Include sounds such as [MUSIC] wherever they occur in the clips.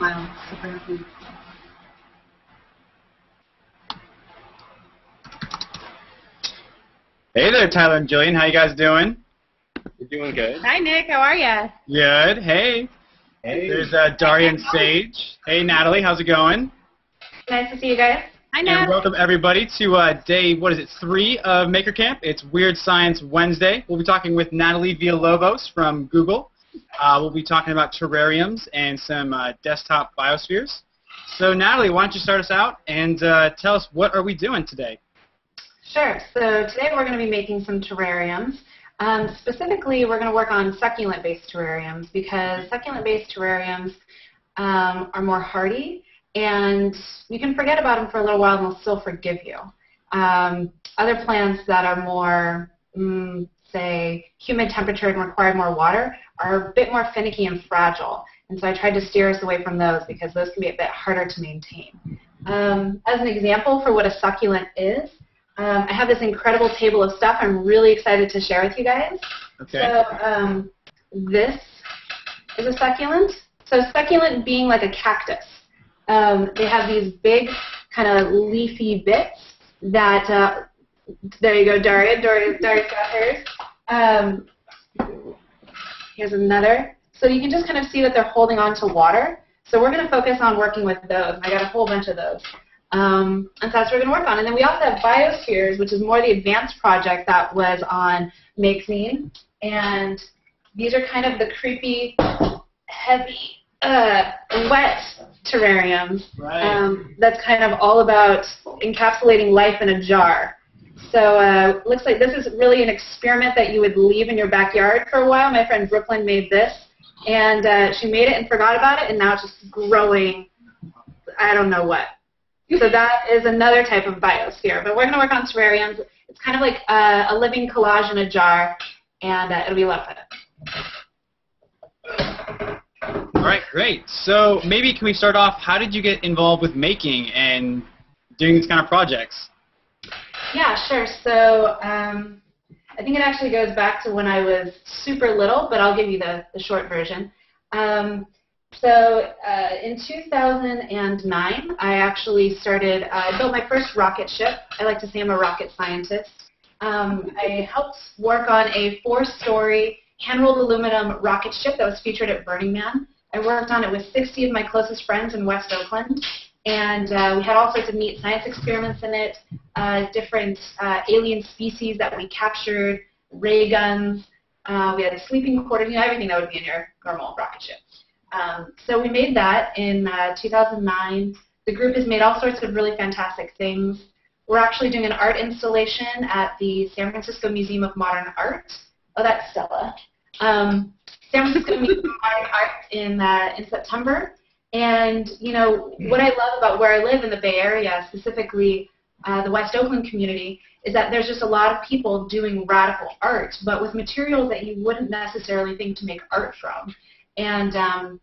Smile. Super. Hey there, Tyler and Jillian. How you guys doing? We're doing good. Hi, Nick. How are you? Good. Hey. Hey. There's uh, Daria and Sage. Hey, Natalie. How's it going? Nice to see you guys. Hi, And welcome everybody to uh, day what is it three of Maker Camp. It's Weird Science Wednesday. We'll be talking with Natalie Villalobos from Google. Uh, we'll be talking about terrariums and some uh, desktop biospheres. So Natalie, why don't you start us out and uh, tell us what are we doing today? Sure. So today we're going to be making some terrariums. Um, specifically, we're going to work on succulent-based terrariums because succulent-based terrariums um, are more hardy, and you can forget about them for a little while and they'll still forgive you. Um, other plants that are more, mm, say, humid temperature and require more water are a bit more finicky and fragile. And so I tried to steer us away from those because those can be a bit harder to maintain. Um, as an example for what a succulent is, um, I have this incredible table of stuff I'm really excited to share with you guys. Okay. So um, this is a succulent. So succulent being like a cactus. Um, they have these big kind of leafy bits that, uh, there you go, Daria. Daria, Daria's got hers. Um, here's another. So you can just kind of see that they're holding on to water. So we're going to focus on working with those. I got a whole bunch of those. Um, and so that's what we're going to work on. And then we also have biospheres, which is more the advanced project that was on MakeZine. And these are kind of the creepy, heavy, uh, wet terrariums. Right. Um, that's kind of all about encapsulating life in a jar. So uh, looks like this is really an experiment that you would leave in your backyard for a while. My friend Brooklyn made this, and uh, she made it and forgot about it, and now it's just growing. I don't know what. [LAUGHS] So that is another type of biosphere. But we're going to work on terrariums. It's kind of like uh, a living collage in a jar, and uh, it'll be a lot of fun. All right, great. So maybe can we start off? How did you get involved with making and doing these kind of projects? Yeah, sure. So um, I think it actually goes back to when I was super little, but I'll give you the, the short version. Um, so uh, in 2009, I actually started, uh, I built my first rocket ship. I like to say I'm a rocket scientist. Um, I helped work on a four-story hand-rolled aluminum rocket ship that was featured at Burning Man. I worked on it with 60 of my closest friends in West Oakland, and uh, we had all sorts of neat science experiments in it, uh, different uh, alien species that we captured, ray guns. Uh, we had sleeping quarters, you know, everything that would be in your normal rocket ship. Um, so we made that in uh, 2009. The group has made all sorts of really fantastic things. We're actually doing an art installation at the San Francisco Museum of Modern Art. Oh, that's Stella. Um, San Francisco Museum of Modern Art in, uh, in September. And, you know, what I love about where I live in the Bay Area, specifically uh, the West Oakland community, is that there's just a lot of people doing radical art, but with materials that you wouldn't necessarily think to make art from. And, um,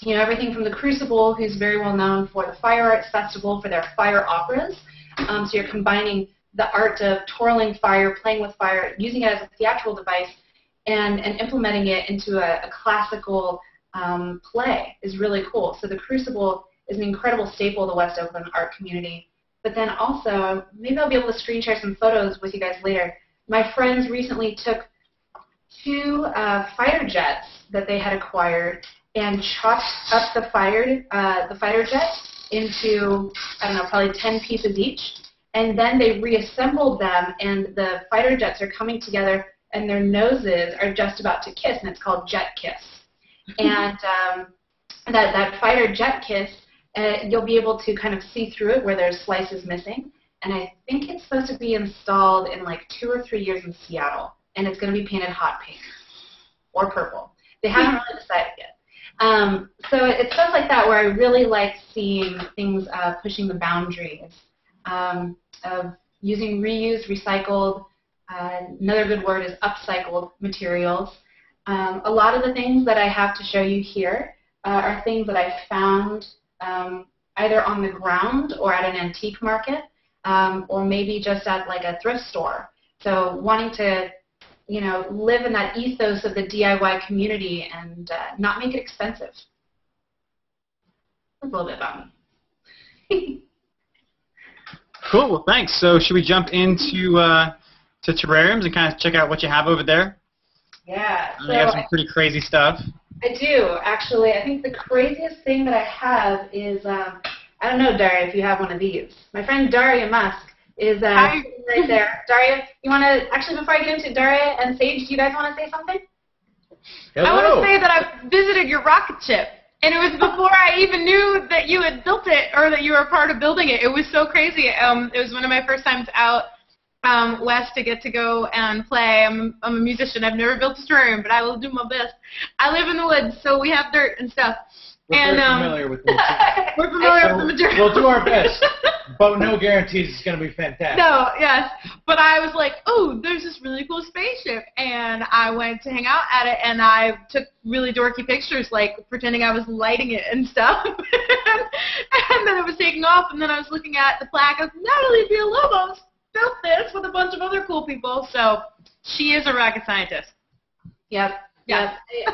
you know, everything from the Crucible, who's very well known for the Fire Arts Festival, for their fire operas. Um, so you're combining the art of twirling fire, playing with fire, using it as a theatrical device, and, and implementing it into a, a classical um, play is really cool. So the Crucible is an incredible staple of the West Oakland art community. But then also, maybe I'll be able to screen share some photos with you guys later. My friends recently took two uh, fighter jets that they had acquired and chopped up the fighter, uh, the fighter jets into, I don't know, probably 10 pieces each. And then they reassembled them, and the fighter jets are coming together, and their noses are just about to kiss, and it's called Jet Kiss. And um, that, that fighter jet kiss, uh, you'll be able to kind of see through it where there's slices missing. And I think it's supposed to be installed in like two or three years in Seattle, and it's going to be painted hot pink or purple. They haven't really decided yet. Um, so it's stuff like that where I really like seeing things uh, pushing the boundaries um, of using reused, recycled, uh, another good word is upcycled materials. Um, a lot of the things that I have to show you here uh, are things that I found um, either on the ground or at an antique market, um, or maybe just at like a thrift store. So wanting to, you know, live in that ethos of the DIY community and uh, not make it expensive. a little bit about me. [LAUGHS] Cool. Well, thanks. So should we jump into uh, to terrariums and kind of check out what you have over there? Yeah. I So got some pretty crazy stuff. I do actually. I think the craziest thing that I have is um, I don't know, Daria, if you have one of these. My friend Daria Musk is uh, Hi. right there. Daria, you want to actually before I get into Daria and Sage, do you guys want to say something? Hello. I want to say that I visited your rocket ship, and it was before I even knew that you had built it or that you were a part of building it. It was so crazy. Um, it was one of my first times out um, west to get to go and play. I'm, I'm a musician. I've never built a terrarium, but I will do my best. I live in the woods, so we have dirt and stuff. We're and um, familiar with this. [LAUGHS] we're familiar So with the material. we'll do our best. [LAUGHS] But no guarantees it's going to be fantastic. No, yes. But I was like, oh, there's this really cool spaceship. And I went to hang out at it, and I took really dorky pictures, like pretending I was lighting it and stuff. [LAUGHS] and then it was taking off, and then I was looking at the plaque of Natalie Villalobos built this with a bunch of other cool people. So she is a rocket scientist. Yep. Yep.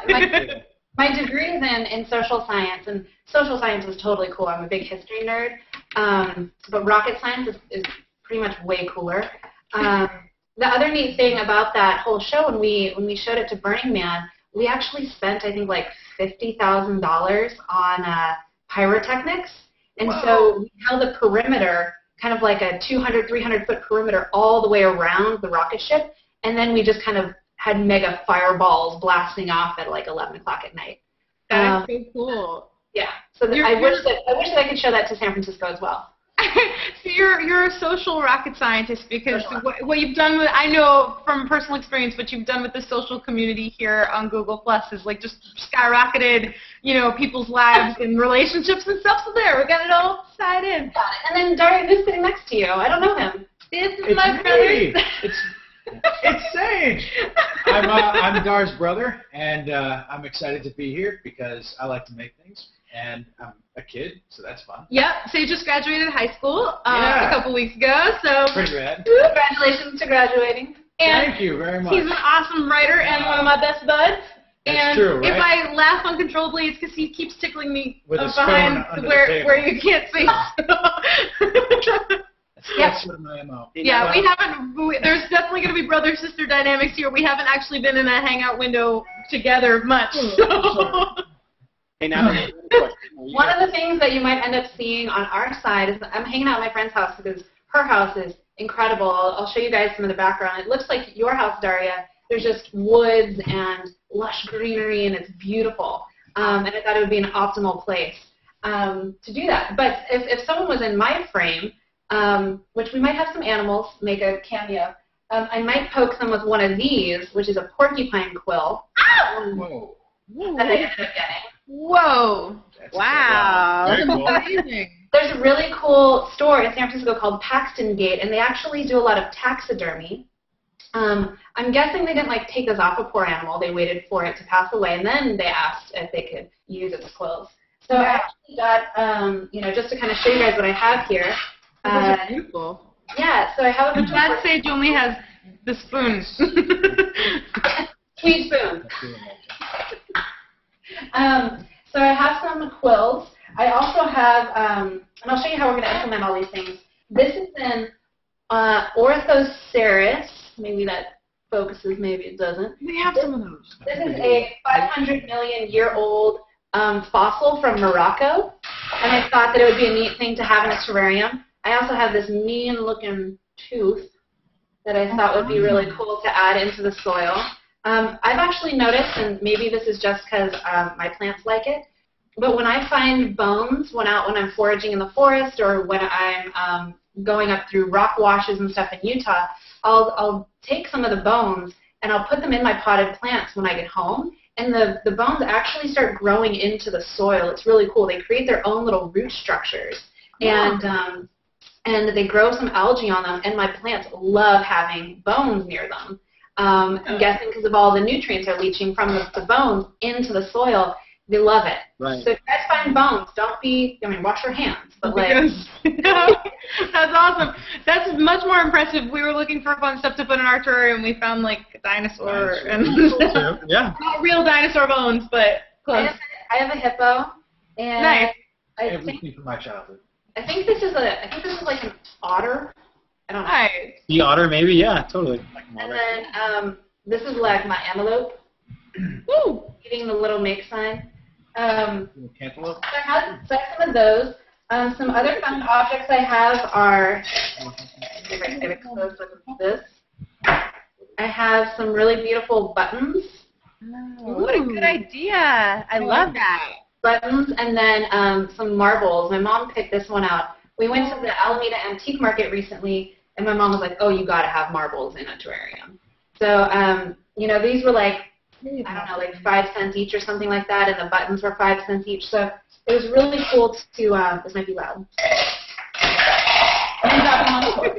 My, [LAUGHS] my degree is in, in social science, and social science is totally cool. I'm a big history nerd, um, but rocket science is, is pretty much way cooler. Um, [LAUGHS] the other neat thing about that whole show, when we when we showed it to Burning Man, we actually spent I think like fifty thousand dollars on uh, pyrotechnics, and so we held a perimeter, kind of like a 200, 300 foot perimeter all the way around the rocket ship, and then we just kind of had mega fireballs blasting off at like 11 o'clock at night. Um, That's so cool. yeah. So th- I wish that I wish that I could show that to San Francisco as well. [LAUGHS] so you're you're a social rocket scientist because Social what, what you've done with I know from personal experience what you've done with the social community here on Google Plus is like just skyrocketed you know people's lives and relationships and stuff. So there we got it all tied in. Got it. And then Daria, who's sitting next to you? I don't know him. This is It's my me. brother. It's it's Sage. I'm uh, I'm Dar's brother, and uh, I'm excited to be here because I like to make things, and I'm a kid, so that's fun. Yep. So you just graduated high school uh, Yeah. a couple weeks ago. So Pretty rad. Congratulations to graduating. and Thank you very much. he's an awesome writer and one of my best buds. That's and true, if? I laugh uncontrollably, it's because he keeps tickling me With uh, behind where where you can't see. [LAUGHS] That's, Yep. that's sort of my MO. yeah, we haven't. We, there's definitely going to be brother sister dynamics here. We haven't actually been in a hangout window together much. So. Hey, now, [LAUGHS] I have a question. You One of the things that you might end up seeing on our side is I'm hanging out at my friend's house because her house is incredible. I'll, I'll show you guys some of the background. It looks like your house, Daria. There's just woods and lush greenery, and it's beautiful. Um, and I thought it would be an optimal place um, to do that. But if, if someone was in my frame, um, which we might have some animals make a cameo, um, I might poke them with one of these, which is a porcupine quill um, Whoa. that I ended up getting. Whoa! That's Wow, Very that's cool. amazing. There's a really cool store in San Francisco called Paxton Gate, and they actually do a lot of taxidermy. Um, I'm guessing they didn't like take this off a poor animal. They waited for it to pass away, and then they asked if they could use its quills. So I actually got, um, you know, just to kind of show you guys what I have here. Uh, beautiful. yeah, so I have a bunch That of sage only has the [LAUGHS] spoon. huge spoon. That's doing that. Um, so I have some quills. I also have, um, and I'll show you how we're going to implement all these things. This is an uh, Orthoceras. Maybe that focuses, maybe it doesn't. we have some of those. This is a 500 million year old um, fossil from Morocco, and I thought that it would be a neat thing to have in a terrarium. I also have this mean looking tooth that I thought would be really cool to add into the soil. Um, I've actually noticed, and maybe this is just because um, my plants like it, but when I find bones when out when I'm foraging in the forest or when I'm um, going up through rock washes and stuff in Utah, I'll, I'll take some of the bones and I'll put them in my potted plants when I get home. And the, the bones actually start growing into the soil. It's really cool. They create their own little root structures. And um, and they grow some algae on them, and my plants love having bones near them. Um, I'm guessing because of all the nutrients are leaching from the, the bones into the soil. They love it. Right. So if you guys find bones, don't be, I mean, wash your hands. But like, Because- [LAUGHS] [LAUGHS] that's awesome. That's much more impressive. We were looking for fun stuff to put in our terrarium. We found like a dinosaur Dinosaur. and yeah. [LAUGHS] not real dinosaur bones, but I close. have, I have a hippo, and Nice. I think Everything from my childhood. I think this is a I think this is like an otter. I don't know. Nice. The otter, maybe. Yeah, totally. And then um, this is like my antelope [CLEARS THROAT] Woo. eating the little make sign. Um, cantaloupe. so I have, so I have some of those. Um, some other fun objects I have are if I can get a close look at this. I have some really beautiful buttons, Ooh, what a good idea. I love that. buttons, and then um, some marbles. My mom picked this one out. We went to the Alameda Antique Market recently, and my mom was like, "Oh, you got to have marbles in a terrarium." So, um, you know, these were like I don't know, like five cents each or something like that, and the buttons were five cents each. So it was really cool to. Uh, this might be loud. I'm dropping on the floor.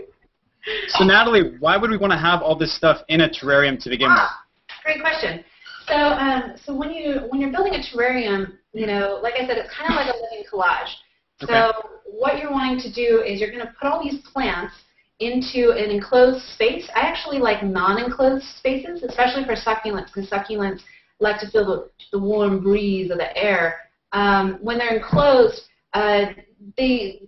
So Natalie, why would we want to have all this stuff in a terrarium to begin with? Ah, great question. So, um, so when you when you're building a terrarium, you know, like I said, it's kind of like a living collage. So Okay. what you're wanting to do is you're going to put all these plants into an enclosed space. I actually like non-enclosed spaces, especially for succulents, because succulents like to feel the, the warm breeze of the air. Um, when they're enclosed, uh, they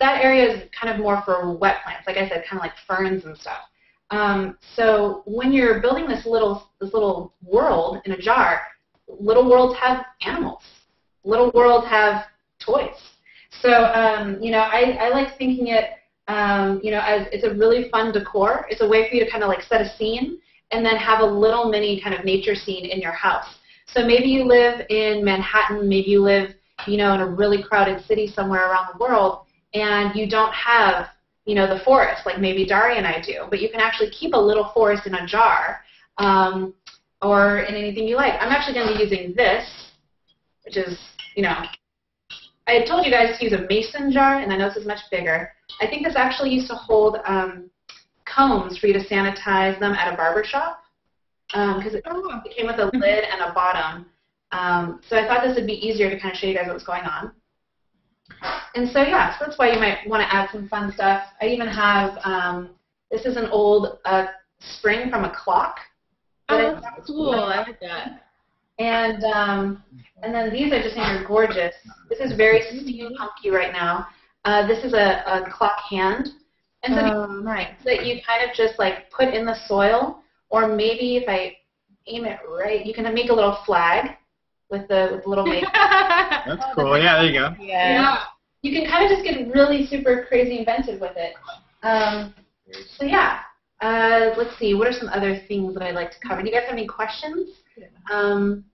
that area is kind of more for wet plants, like I said, kind of like ferns and stuff. Um, so when you're building this little this little world in a jar, little worlds have animals. Little worlds have toys. So um, you know, I, I like thinking it um, you know as it's a really fun decor. It's a way for you to kind of like set a scene and then have a little mini kind of nature scene in your house. So maybe you live in Manhattan, maybe you live you know in a really crowded city somewhere around the world, and you don't have you know, the forest, like maybe Daria and I do, but you can actually keep a little forest in a jar um, or in anything you like. I'm actually going to be using this, which is, you know, I told you guys to use a mason jar, and I know this is much bigger. I think this actually used to hold um, combs for you to sanitize them at a barber shop because it, Oh. it came with a lid and a bottom. Um, so I thought this would be easier to kind of show you guys what was going on. And so yeah, so that's why you might want to add some fun stuff. I even have um, this is an old uh, spring from a clock. Oh, that's cool. I like that. and um, and then these I just think are gorgeous. This is very steampunky right now. Uh, this is a, a clock hand, and so Oh, nice. that you kind of just like put in the soil, or maybe if I aim it right, you can make a little flag with the with the little [LAUGHS] mason. That's cool. Yeah, there you go. yeah. you can kind of just get really super crazy inventive with it. Um, so yeah, uh, let's see. What are some other things that I'd like to cover? Do you guys have any questions? Um,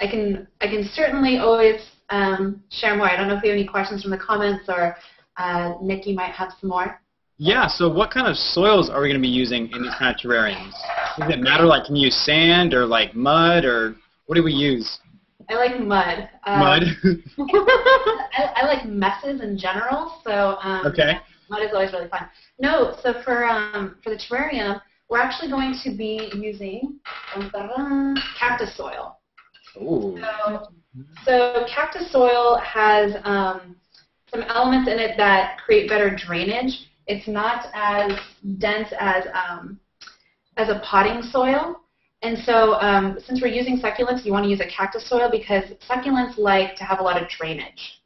I can I can certainly always um, share more. I don't know if we have any questions from the comments or uh, you might have some more. Yeah. So what kind of soils are we going to be using in these kind of terrariums? Does it matter? Like, can you use sand or like mud or what do we use? I like mud. Um, Mud. [LAUGHS] I, I like messes in general, so um, okay. Mud is always really fun. No, so for um, for the terrarium, we're actually going to be using cactus soil. So, so cactus soil has um, some elements in it that create better drainage. It's not as dense as um, as a potting soil. And so um, since we're using succulents, you want to use a cactus soil because succulents like to have a lot of drainage.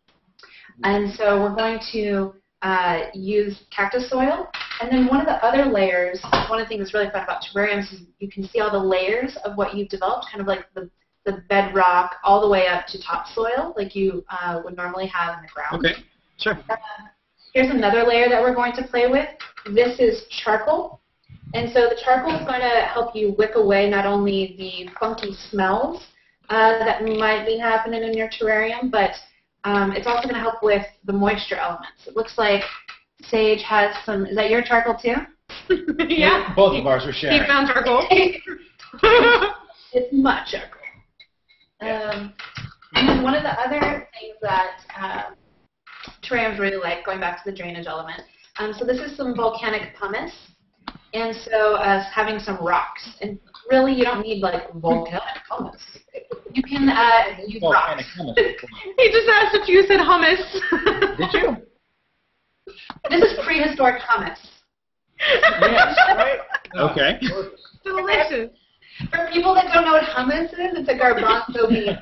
And so we're going to uh, use cactus soil. And then one of the other layers, one of the things that's really fun about terrariums is you can see all the layers of what you've developed, kind of like the, the bedrock all the way up to topsoil, like you uh, would normally have in the ground. Okay. Sure. Here's another layer that we're going to play with. This is charcoal. And so the charcoal is going to help you wick away not only the funky smells uh, that might be happening in your terrarium, but um, it's also going to help with the moisture elements. It looks like Sage has some, is that your charcoal too? [LAUGHS] yeah. Both of ours were He found charcoal. [LAUGHS] it's much charcoal. Um, and then one of the other things that um, terrariums really like, going back to the drainage element, um, so this is some volcanic pumice, and so uh, having some rocks. And really, you don't need like volcanic pumice. You can uh, use Volcanic rocks. [LAUGHS] hummus. he just asked if you said hummus. [LAUGHS] Did you? This is prehistoric hummus. Yes, right? [LAUGHS] Okay. Delicious. For people that don't know what hummus is, it's a garbanzo bean.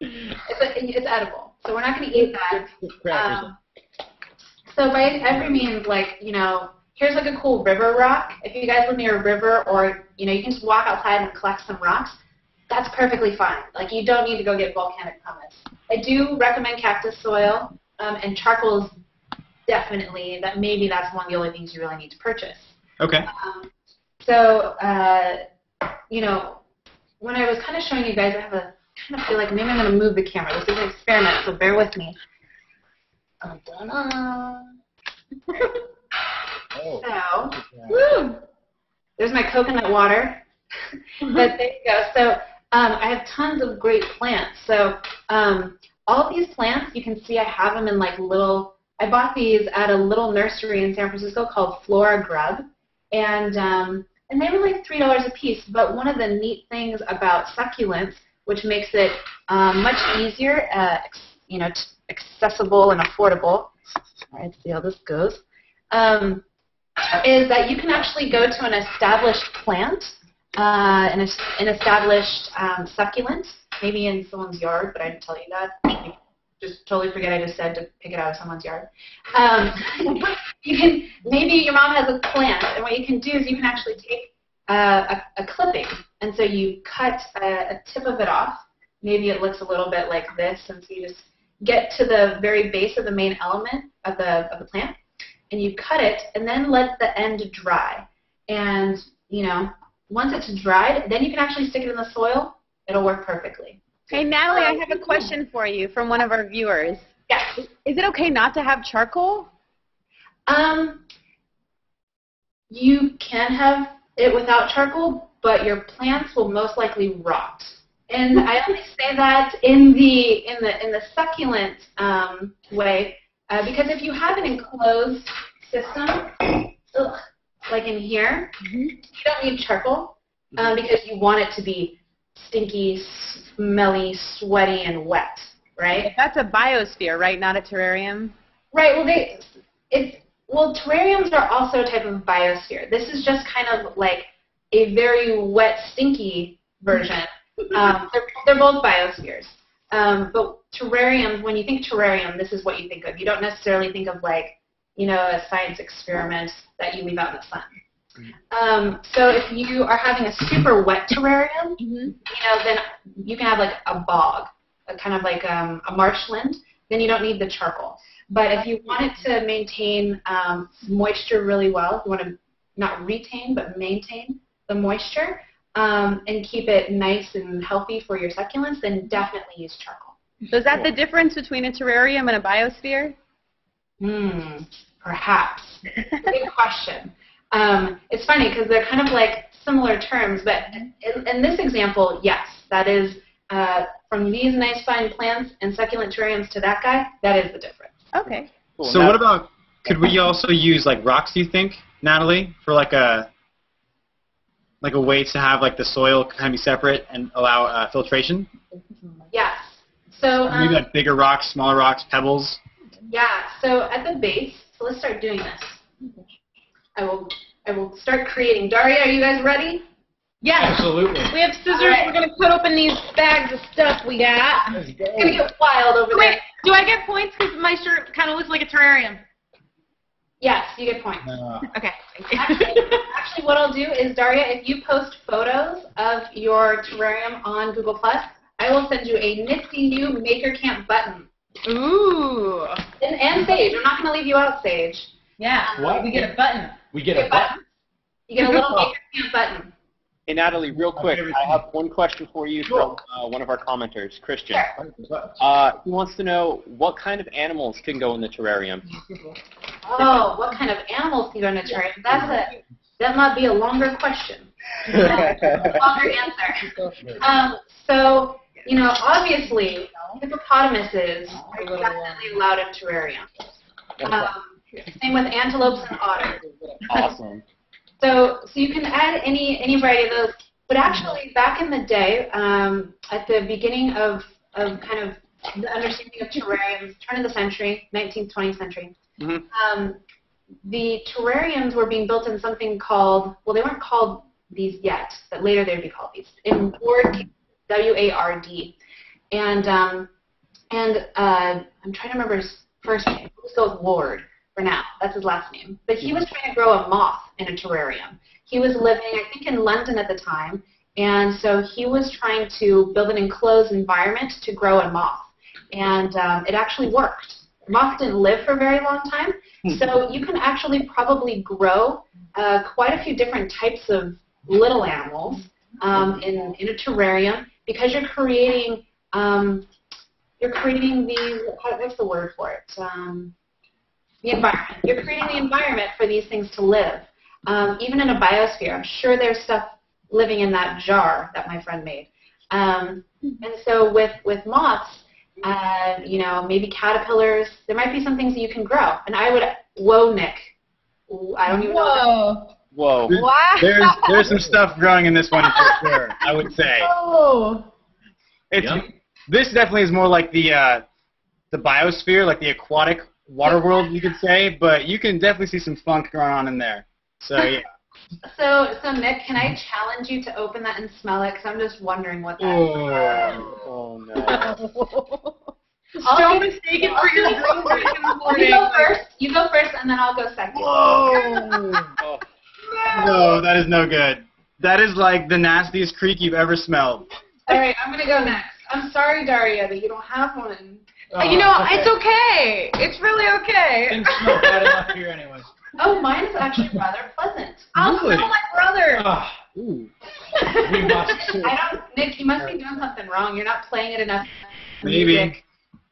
It's, a, it's edible. So we're not going to eat that. Um, so by every means, like, you know, here's like a cool river rock. If you guys live near a river or, you know, you can just walk outside and collect some rocks, that's perfectly fine. Like, you don't need to go get volcanic pumice. I do recommend cactus soil, um, and charcoal is definitely, that maybe that's one of the only things you really need to purchase. Okay. Um, so, uh, you know, when I was kind of showing you guys, I have a kind of feel like maybe I'm going to move the camera. This is an experiment, so bear with me. Oh. [LAUGHS] So, woo, there's my coconut water. [LAUGHS] but there you go. So um, I have tons of great plants. So um, all these plants, you can see I have them in like little. I bought these at a little nursery in San Francisco called Flora Grubb, and um, and they were like three dollars a piece. But one of the neat things about succulents, which makes it um, much easier, uh, you know, accessible and affordable. All right, see how this goes. Um, is that you can actually go to an established plant, uh, an, an established um, succulent, maybe in someone's yard, but I didn't tell you that. Just totally forget I just said to pick it out of someone's yard. Um, [LAUGHS] you can maybe your mom has a plant, and what you can do is you can actually take uh, a, a clipping, and so you cut a, a tip of it off. Maybe it looks a little bit like this, and so you just get to the very base of the main element of the of the plant, and you cut it, and then let the end dry. And you know, once it's dried, then you can actually stick it in the soil. It'll work perfectly. Hey, Natalie, I have a question for you from one of our viewers. Yes. Is it okay not to have charcoal? Um, you can have it without charcoal, but your plants will most likely rot. And I only say that in the in the in the succulent um, way uh, because if you have an enclosed system, ugh, like in here, you don't need charcoal um, because you want it to be stinky, smelly, sweaty, and wet, right? That's a biosphere, right? Not a terrarium. Right. Well, they it's well, terrariums are also a type of biosphere. This is just kind of like a very wet, stinky version. Um, they're, they're both biospheres. Um, but terrarium, when you think terrarium, this is what you think of. You don't necessarily think of like, you know, a science experiment that you leave out in the sun. Um, so if you are having a super wet terrarium, you know, then you can have like a bog, a kind of like um, a marshland. Then you don't need the charcoal. But if you want it to maintain um, moisture really well, you want to not retain but maintain the moisture um, and keep it nice and healthy for your succulents, then definitely use charcoal. So is that the difference between a terrarium and a biosphere? Hmm, perhaps. Good question. Um, it's funny because they're kind of like similar terms, but in, in this example, yes, that is uh, from these nice fine plants and succulent terrariums to that guy, that is the difference. Okay. Cool. So Now- what about? Could we also use like rocks? Do you think, Natalie, for like a like a way to have like the soil kind of be separate and allow uh, filtration? Yes. So um, Maybe like bigger rocks, smaller rocks, pebbles. Yeah, so at the base, so let's start doing this. I will I will start creating. Daria, are you guys ready? Yes. Absolutely. We have scissors. Alright. We're gonna cut open these bags of stuff we got. Let's go. It's gonna get wild over Wait, there. Do I get points because my shirt kind of looks like a terrarium? Yes, you get points. Uh, Okay. Actually, [LAUGHS] actually, what I'll do is, Daria, if you post photos of your terrarium on Google Plus, I will send you a nifty new Maker Camp button. Ooh. And, and Sage. I'm not going to leave you out, Sage. Yeah. What? We get a button. we get You a button. button. You get a little [LAUGHS] Maker Camp button. Hey, Natalie, real quick, I have one question for you from uh, one of our commenters, Christian. Uh, he wants to know what kind of animals can go in the terrarium. Oh, what kind of animals can go in a terrarium? That's a that might be a longer question. [LAUGHS] longer answer. Um, so, you know, obviously, hippopotamuses are definitely allowed in terrariums. Um, same with antelopes and otters. awesome. So, so you can add any any variety of those. But actually, back in the day, um, at the beginning of, of kind of the understanding of terrariums, turn of the century, 19th, 20th century, Mhm. um, the terrariums were being built in something called, well, they weren't called these yet, but later they'd be called these, in ward, W-A-R-D. And, um, and uh, I'm trying to remember his first name. Let's go with Ward for now. That's his last name. But he was trying to grow a moth in a terrarium. He was living, I think, in London at the time, and so he was trying to build an enclosed environment to grow a moth, and um, it actually worked. Moths didn't live for a very long time, so you can actually probably grow uh, quite a few different types of little animals um, in, in a terrarium because you're creating um, you're creating the what's the word for it um, the environment. You're creating the environment for these things to live. Um, even in a biosphere, I'm sure there's stuff living in that jar that my friend made. Um, and so with with moths, uh, you know, maybe caterpillars, there might be some things that you can grow. And I would, whoa, Nick, I don't even know. Whoa. Whoa. There's, Wow. there's there's some stuff growing in this one for sure. I would say [LAUGHS] Oh. it's Yum. this definitely is more like the uh, the biosphere, like the aquatic water world, you could say. But you can definitely see some funk going on in there. So yeah. [LAUGHS] So, so Nick, can I challenge you to open that and smell it? Because I'm just wondering what that is. Oh no. [LAUGHS] I'll Don't mistake it for your I'll in the morning. [LAUGHS] You go first. You go first, and then I'll go second. Whoa! Oh, No, that is no good. That is like the nastiest creek you've ever smelled. All right, I'm gonna go next. I'm sorry, Daria, that you don't have one. Oh, you know, okay. it's okay. It's really okay. Didn't smell bad enough here anyways. [LAUGHS] Oh, mine is actually rather pleasant. I'll Really? smell my brother. Ah, Ooh. [LAUGHS] we must. I don't, Nick. You must be doing something wrong. You're not playing it enough. Maybe.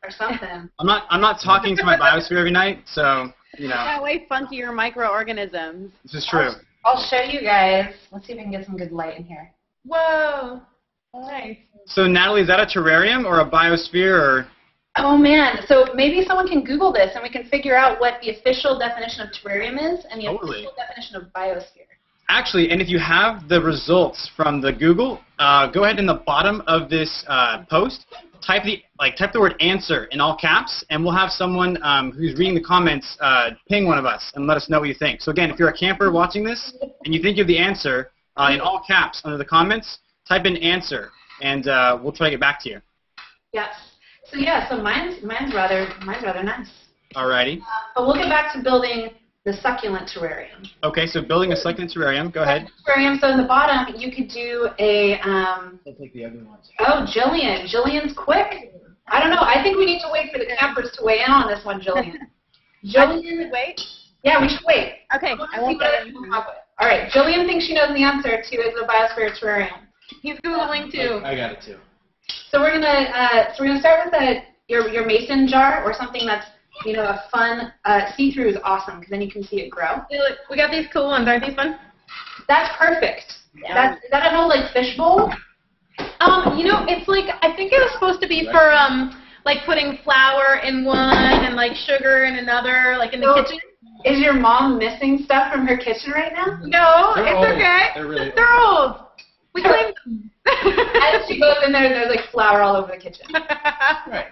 Or something. I'm not. I'm not talking to my biosphere every night, so you know That way funkier microorganisms. this is true. I'll show you guys. Let's see if we can get some good light in here. Whoa. Nice. So Natalie, is that a terrarium or a biosphere or? Oh man, so maybe someone can Google this and we can figure out what the official definition of terrarium is and the Totally. official definition of biosphere. Actually, and if you have the results from the Google, uh, go ahead in the bottom of this uh, post, type the like type the word answer in all caps, and we'll have someone um, who's reading the comments uh, ping one of us and let us know what you think. So again, if you're a camper watching this and you think you have the answer uh, in all caps under the comments, type in answer, and uh, we'll try to get back to you. Yes. So yeah, so mine's mine's rather mine's rather nice. Alrighty. But we'll get back to building the succulent terrarium. Okay, so building a succulent terrarium. Go ahead. Terrarium. So in the bottom, you could do a. Um, I'll take the ugly ones. oh, Jillian. Jillian's quick. I don't know. I think we need to wait for the campers to weigh in on this one, Jillian. [LAUGHS] Jillian. Wait. Yeah, we should wait. Okay, I won't get I can come up with. All right, Jillian thinks she knows the answer to is a biosphere terrarium. He's googling too. I got it too. So we're gonna uh, so we're gonna start with a, your your mason jar or something that's you know a fun uh, see through is awesome because then you can see it grow. Hey, look, we got these cool ones. Aren't these fun? That's perfect. That's is that an old like fishbowl? Um, you know, it's like I think it was supposed to be for um, like putting flour in one and like sugar in another, like in the So- kitchen. Is your mom missing stuff from her kitchen right now? No, They're it's old. okay. They're really They're old. We cleaned them. [LAUGHS] As she goes in there, and there's like flour all over the kitchen. [LAUGHS] Right.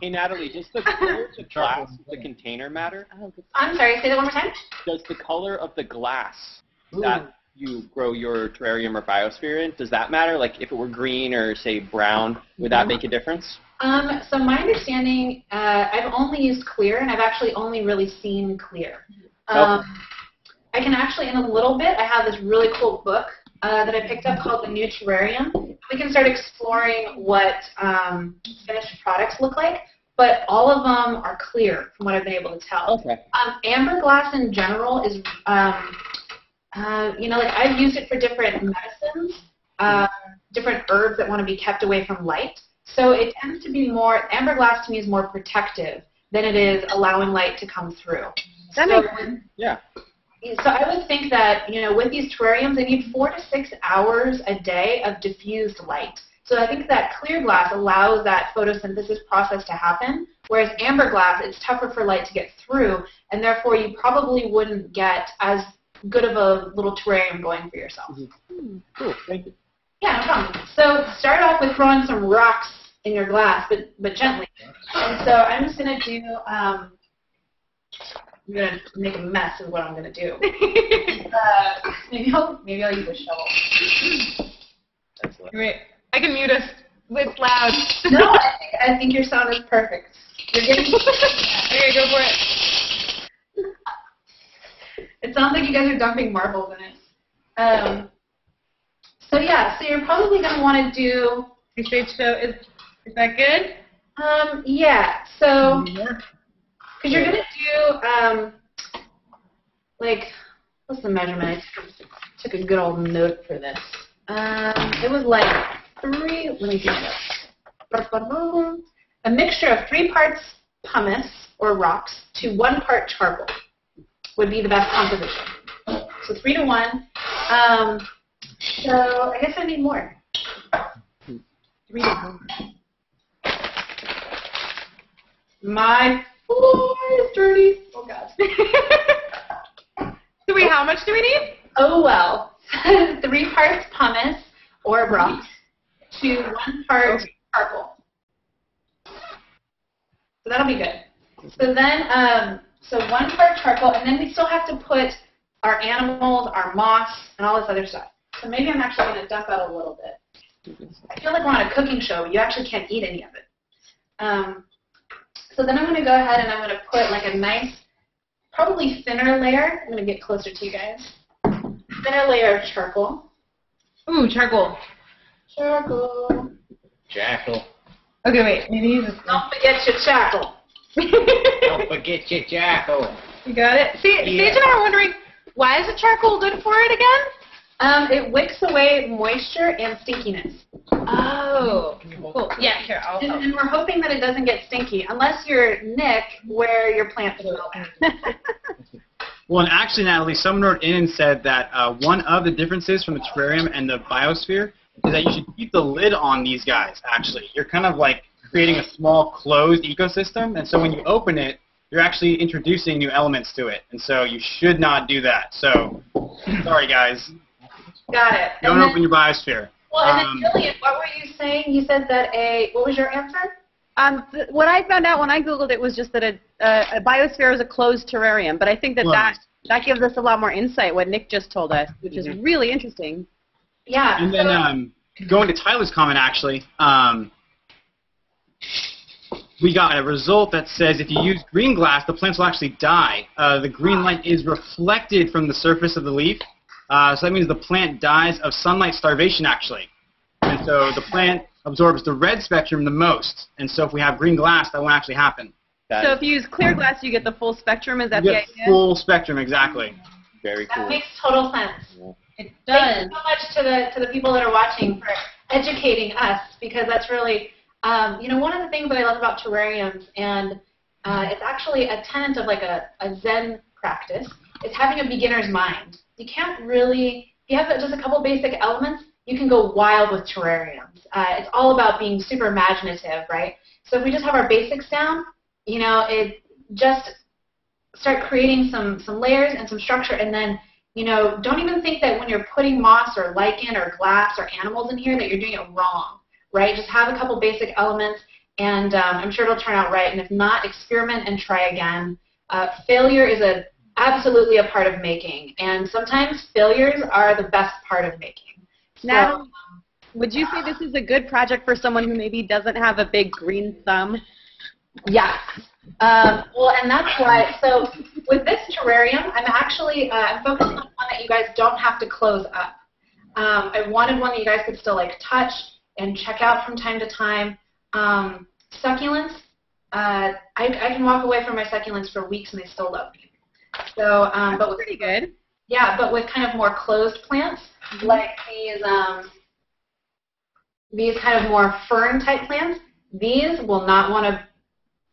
Hey Natalie, does the [LAUGHS] color of the glass of the container matter? I'm sorry. Say that one more time. Does the color of the glass that you grow your terrarium or biosphere in, does that matter? Like if it were green or say brown, would that make a difference? Um, so my understanding, uh, I've only used clear, and I've actually only really seen clear. Um, I can actually, in a little bit, I have this really cool book uh, that I picked up called The New Terrarium. We can start exploring what um, finished products look like, but all of them are clear from what I've been able to tell. Okay. Um, amber glass in general is, um, uh, you know, like I've used it for different medicines, um, different herbs that want to be kept away from light. So it tends to be more, amber glass to me is more protective than it is allowing light to come through. That so, makes Yeah. So I would think that, you know, with these terrariums, they need four to six hours a day of diffused light. So I think that clear glass allows that photosynthesis process to happen, whereas amber glass, it's tougher for light to get through, and therefore you probably wouldn't get as good of a little terrarium going for yourself. Cool. Thank you. Yeah, no problem. So start off with throwing some rocks in your glass, but but gently. And so I'm just gonna do. Um, I'm gonna make a mess of what I'm gonna do. [LAUGHS] Uh, maybe I'll maybe I'll use a shovel. Excellent. Wait, I can mute us It's loud. No, I [LAUGHS] think, I think your sound is perfect. You're getting. [LAUGHS] okay, go for it. It sounds like you guys are dumping marbles in it. Um, so yeah, so you're probably going to want to do. Your stage show is is that good? Um, yeah. So because you're going to do um, like what's the measurement? I took, took a good old note for this. Um, it was like three. Let me do this. A mixture of three parts pumice or rocks to one part charcoal would be the best composition. So three to one. Um, so I guess I need more. Three to one. My floor is dirty. Oh God. [LAUGHS] So wait, how much do we need? Oh well. [LAUGHS] three parts pumice or rocks to one part charcoal. So that'll be good. So then, um, so one part charcoal, and then we still have to put our animals, our moss, and all this other stuff. So maybe I'm actually going to dump out a little bit. I feel like we're on a cooking show. You actually can't eat any of it. Um, so then I'm going to go ahead and I'm going to put like a nice, probably thinner layer. I'm going to get closer to you guys. Thinner layer of charcoal. Ooh, charcoal. Charcoal. Jackal. Okay, wait. Maybe use this. Don't forget your charcoal. [LAUGHS] Don't forget your jackal. You got it. See, Sage and I were wondering why is the charcoal good for it again? Um, it wicks away moisture and stinkiness. Oh, cool. Yeah, here I'll. And, and we're hoping that it doesn't get stinky, unless you're Nick, where your plants smell bad. Well, and actually, Natalie, someone wrote in and said that uh, one of the differences from the terrarium and the biosphere is that you should keep the lid on these guys. Actually, you're kind of like creating a small closed ecosystem, and so when you open it, you're actually introducing new elements to it, and so you should not do that. So, sorry guys, Got it. don't and then, open your biosphere. Well, and Um, then Jillian, what were you saying? You said that a what was your answer? Um, th- what I found out when I googled it was just that a, a, a biosphere is a closed terrarium, but I think that that that gives us a lot more insight. What Nick just told us, which is really interesting. Yeah. And then um, going to Tyler's comment, actually, um, we got a result that says if you use green glass, the plants will actually die. Uh, the green light is reflected from the surface of the leaf, uh, so that means the plant dies of sunlight starvation, actually. And so the plant absorbs the red spectrum the most. And so if we have green glass, that won't actually happen. That So if you use clear glass, you get the full spectrum. Is that You the get idea? full spectrum, exactly. very cool. that makes total sense. It Thank you so much to the to the people that are watching for educating us because that's really um, you know one of the things that I love about terrariums and uh, it's actually a tenet of like a, a Zen practice is having a beginner's mind. You can't really if you have just a couple basic elements, you can go wild with terrariums. Uh, it's all about being super imaginative, right? So if we just have our basics down, you know, it just start creating some some layers and some structure and then you know, don't even think that when you're putting moss or lichen or glass or animals in here that you're doing it wrong, right? Just have a couple basic elements, and um, I'm sure it'll turn out right. And if not, experiment and try again. Uh, failure is a absolutely a part of making, and sometimes failures are the best part of making. So, Now, would you say this is a good project for someone who maybe doesn't have a big green thumb? Yes. Um, well, and that's why. So with this terrarium, I'm actually uh, I'm focusing on one that you guys don't have to close up. Um, I wanted one that you guys could still like touch and check out from time to time. Um, succulents. Uh, I, I can walk away from my succulents for weeks and they still love me. So, um, but with Pretty good. yeah, but with kind of more closed plants, like these um, these kind of more fern type plants, these will not want to,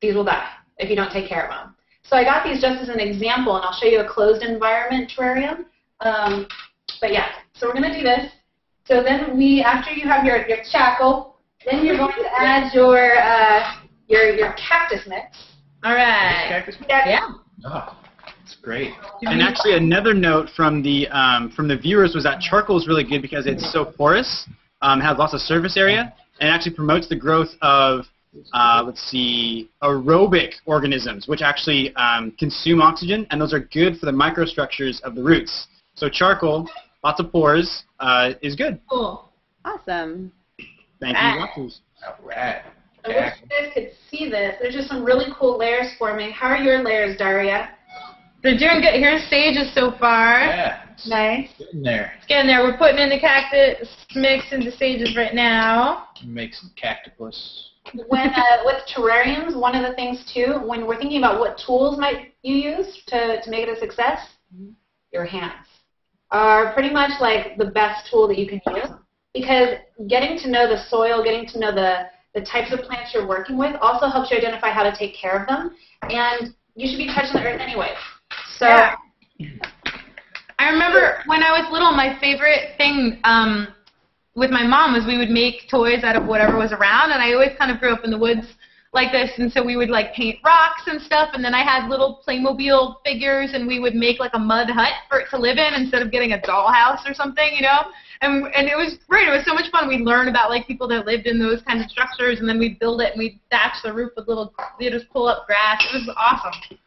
these will die if you don't take care of them. So I got these just as an example, and I'll show you a closed environment terrarium. Um, but yeah, so we're going to do this. So then we, after you have your, your chackle, then you're going to [LAUGHS] add your, uh, your, your cactus mix. All right. Cactus? Yeah. Oh, it's great. And actually, another note from the um, from the viewers was that charcoal is really good because it's so porous, um, has lots of surface area, and actually promotes the growth of uh, let's see aerobic organisms, which actually um, consume oxygen, and those are good for the microstructures of the roots. So charcoal, lots of pores, uh, is good. Cool. Awesome. Thank Ah. you, Waffles. All right. I wish you guys could see this. There's just some really cool layers forming. How are your layers, Daria? They're doing good. Here's stages so far. Yeah. Nice. getting there. It's getting there. We're putting in the cactus mix into stages right now. Make some cactopus. When uh, with terrariums, one of the things too, when we're thinking about what tools might you use to, to make it a success, your hands are pretty much like the best tool that you can use because getting to know the soil, getting to know the the types of plants you're working with also helps you identify how to take care of them, and you should be touching the earth anyway. So Yeah. I remember when I was little, my favorite thing um, with my mom was we would make toys out of whatever was around, and I always kind of grew up in the woods like this, and so we would like paint rocks and stuff, and then I had little Playmobil figures, and we would make like a mud hut for it to live in instead of getting a dollhouse or something, you know. And and it was great. It was so much fun. We'd learn about like people that lived in those kinds of structures, and then we'd build it, and we'd thatch the roof with little, you just pull up grass. It was awesome.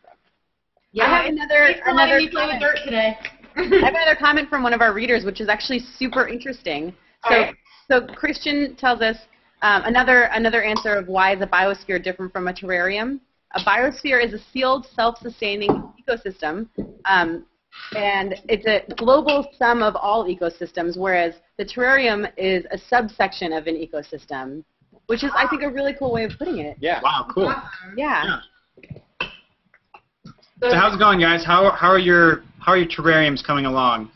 I have another Thanks for letting another me play with dirt today. [LAUGHS] I have another comment from one of our readers, which is actually super interesting. So, Alright. so Christian tells us um, another another answer of why is a biosphere different from a terrarium. A biosphere is a sealed, self-sustaining ecosystem, um, and it's a global sum of all ecosystems, whereas the terrarium is a subsection of an ecosystem, which is, I think, a really cool way of putting it. Yeah. Wow, cool. Yeah. Yeah. So how's it going, guys? How how are your how are your terrariums coming along?